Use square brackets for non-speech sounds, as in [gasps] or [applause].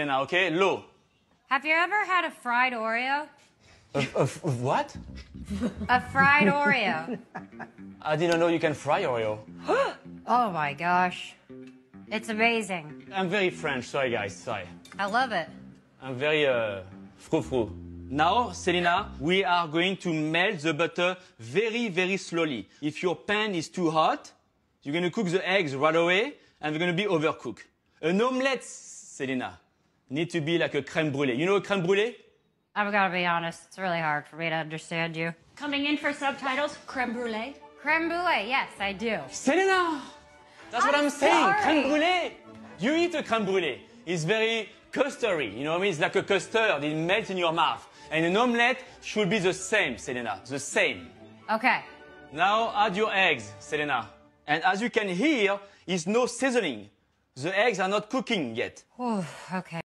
Okay? Low. Have you ever had a fried Oreo? What? A fried Oreo. I didn't know you can fry Oreo. [gasps] Oh my gosh. It's amazing. I'm very French, sorry guys, sorry. I love it. I'm very uh, frou-frou. Now, Selena, we are going to melt the butter very, very slowly. If your pan is too hot, you're going to cook the eggs right away, and they're going to be overcooked. An omelette, Selena, need to be like a crème brûlée. You know a crème brûlée? I've got to be honest. It's really hard for me to understand you. Coming in for subtitles, creme brulee. Creme brulee. Yes, I do. Selena! That's what I'm I'm saying. Crème brûlée. You eat a crème brûlée. It's very custardy. You know what I mean? It's like a custard. It melts in your mouth. And an omelette should be the same, Selena. The same. Okay. Now add your eggs, Selena. And as you can hear, it's no seasoning. The eggs are not cooking yet. Whew, okay.